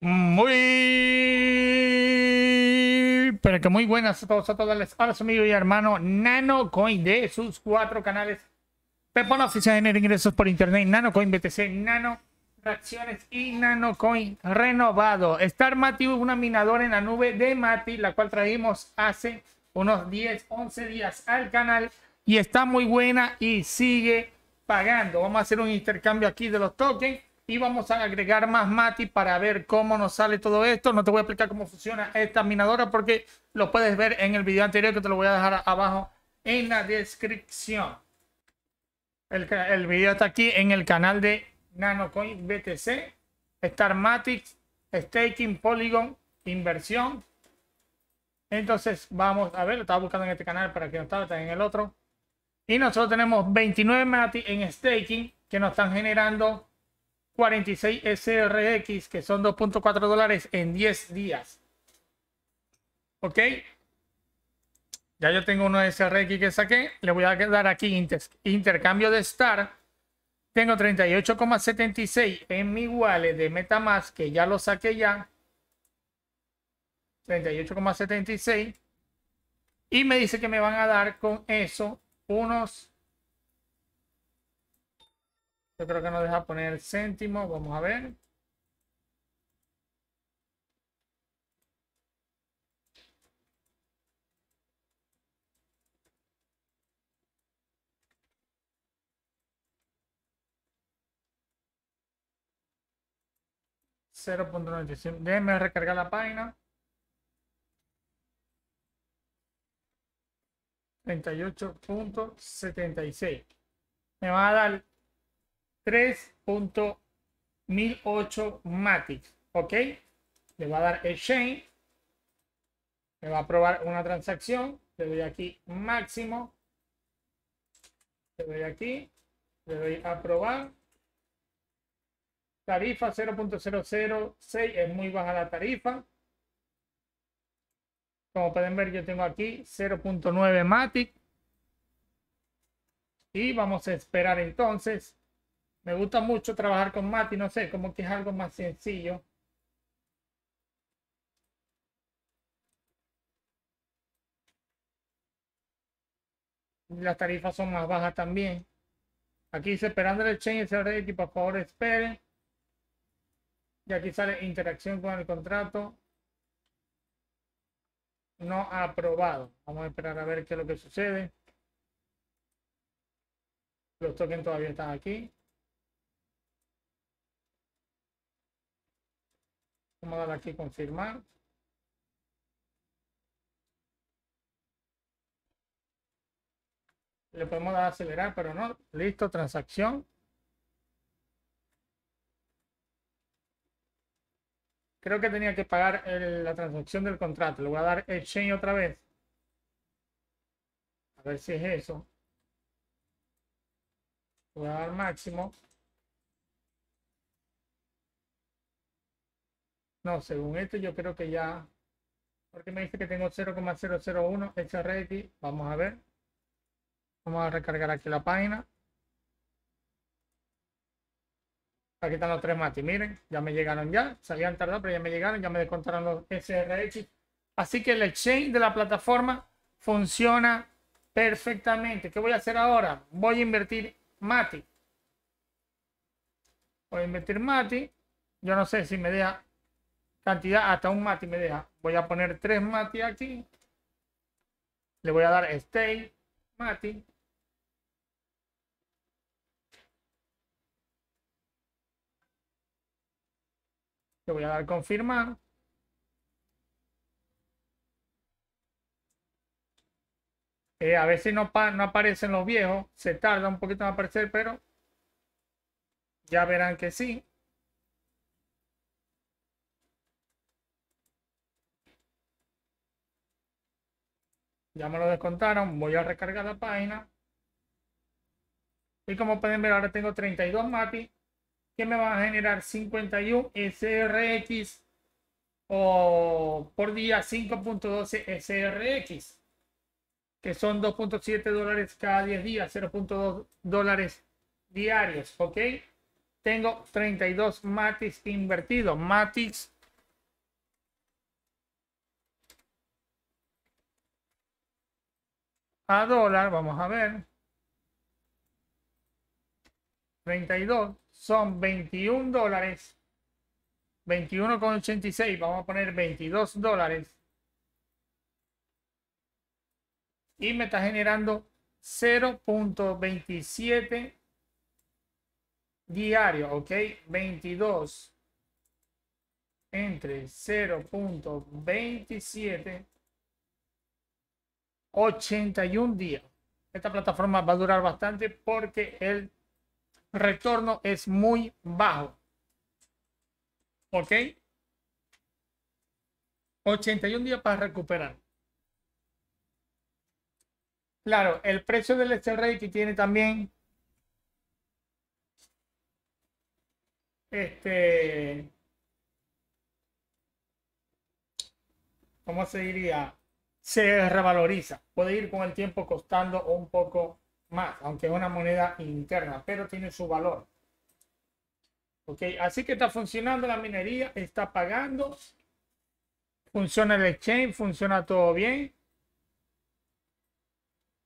Muy, pero que muy buenas a todos, a todas las hola amigos y hermanos NanoCoin de sus cuatro canales Pepón Oficial genera ingresos por internet, NanoCoin BTC, Nano Fracciones y NanoCoin renovado. Star Mati una minadora en la nube de Mati, la cual trajimos hace unos 10, 11 días al canal y está muy buena y sigue pagando. Vamos a hacer un intercambio aquí de los tokens y vamos a agregar más Mati para ver cómo nos sale todo esto. No te voy a explicar cómo funciona esta minadora porque lo puedes ver en el video anterior que te lo voy a dejar abajo en la descripción. El, el video está aquí en el canal de NanoCoin BTC, Starmatics, Staking, Polygon, Inversión. Entonces vamos a ver, lo estaba buscando en este canal para que no estaba, está en el otro. Y nosotros tenemos 29 Mati en staking que nos están generando 46 SRX, que son 2.4 dólares en 10 días. ¿Ok? Ya yo tengo uno SRX que saqué. Le voy a dar aquí intercambio de Star. Tengo 38,76 en mi wallet de Metamask, que ya lo saqué ya. 38,76. Y me dice que me van a dar con eso unos yo creo que nos deja poner el céntimo. Vamos a ver. Déjenme recargar la página. 38.76. Me va a dar 3.1008 Matic. ¿Ok? Le va a dar Exchange. Me va a probar una transacción. Le doy aquí máximo. Le doy aquí. Le doy a probar. Tarifa 0.006. Es muy baja la tarifa. Como pueden ver, yo tengo aquí 0.9 Matic. Y vamos a esperar entonces me gusta mucho trabajar con Mati, no sé, como que es algo más sencillo. Las tarifas son más bajas también. Aquí dice esperando el exchange y por favor esperen. Y aquí sale interacción con el contrato. No aprobado. Vamos a esperar a ver qué es lo que sucede. Los tokens todavía están aquí. Vamos a dar aquí confirmar. Le podemos dar acelerar, pero no. Listo, transacción. Creo que tenía que pagar la transacción del contrato. Le voy a dar exchange otra vez. A ver si es eso. voy a dar máximo. No, según esto yo creo que ya... Porque me dice que tengo 0,001 SRX. Vamos a ver. Vamos a recargar aquí la página. Aquí están los tres matis. Miren, ya me llegaron ya. Salían tardar, pero ya me llegaron. Ya me descontaron los SRX. Así que el exchange de la plataforma funciona perfectamente. ¿Qué voy a hacer ahora? Voy a invertir Mati. Voy a invertir Mati. Yo no sé si me deja cantidad hasta un mati me deja. Voy a poner tres mati aquí. Le voy a dar stay mati. Le voy a dar confirmar. Eh, a veces no, no aparecen los viejos. Se tarda un poquito en aparecer, pero ya verán que sí. Ya me lo descontaron. Voy a recargar la página. Y como pueden ver, ahora tengo 32 MAPI que me van a generar 51 SRX o por día 5.12 SRX, que son 2.7 dólares cada 10 días, 0.2 dólares diarios, ¿ok? Tengo 32 Matis invertidos. Matis a dólar, vamos a ver. 32 son 21 dólares. 21,86, vamos a poner 22 dólares. Y me está generando 0.27 diario, ¿ok? 22 entre 0.27 81 días. Esta plataforma va a durar bastante porque el retorno es muy bajo. ¿Ok? 81 días para recuperar. Claro, el precio del Excel que tiene también este ¿cómo se diría? Se revaloriza. Puede ir con el tiempo costando un poco más, aunque es una moneda interna, pero tiene su valor. Ok, así que está funcionando la minería, está pagando, funciona el exchange, funciona todo bien.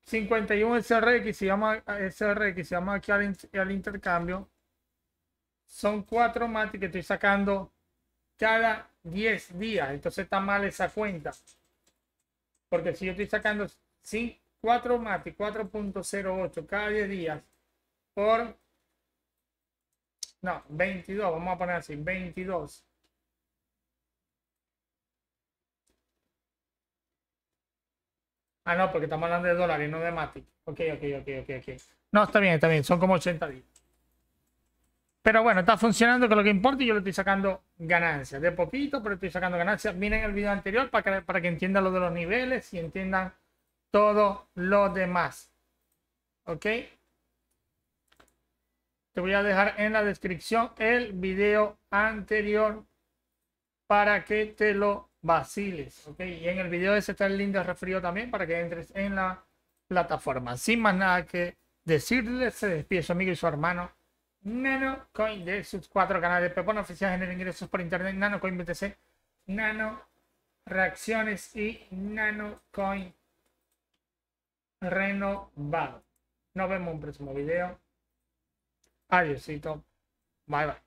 51 SR que se llama SR que se llama aquí al, intercambio. Son cuatro matis que estoy sacando cada 10 días. Entonces está mal esa cuenta. Porque si yo estoy sacando 4 mati 4.08 cada 10 días por... No, 22, vamos a poner así, 22. Ah, no, porque estamos hablando de dólares, no de Matic. Ok, ok, ok, ok, ok. No, está bien, está bien, son como 80 días. Pero bueno, está funcionando con lo que importa y yo le estoy sacando ganancias. De poquito, pero estoy sacando ganancias. Miren el video anterior para que, para que entiendan lo de los niveles y entiendan todo lo demás. ¿Ok? Te voy a dejar en la descripción el video anterior para que te lo vaciles. ¿Ok? Y en el video ese está el link de referido también para que entres en la plataforma. Sin más nada que decirles, se despide su amigo y su hermano. NanoCoin de sus cuatro canales. Pepón oficial genera ingresos por internet. NanoCoin BTC. Nano reacciones y NanoCoin renovado. Nos vemos en un próximo video. Adiósito. Bye bye.